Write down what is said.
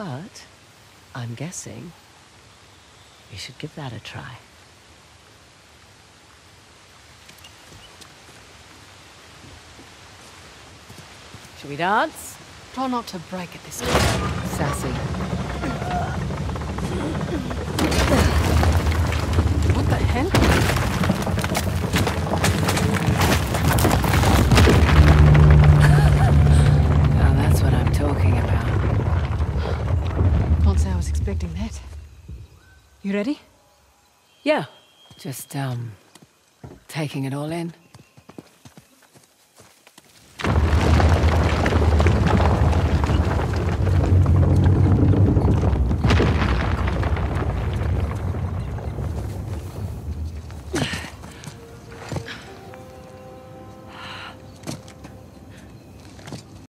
But I'm guessing we should give that a try. Should we dance? Try not to break it this time. Sassy. Expecting that. You ready? Yeah. Just, um, taking it all in.